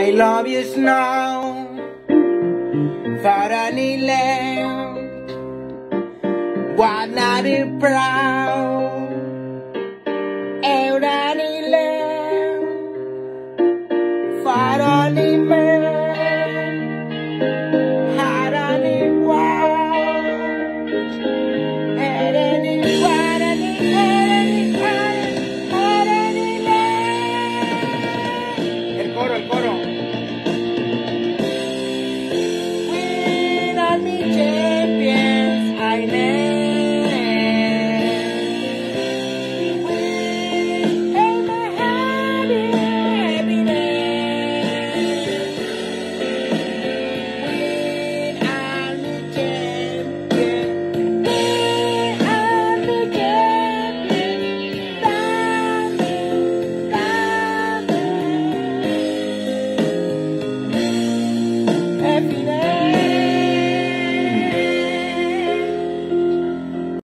My love is now. Far any land, one not proud, out any land, far any. happiness.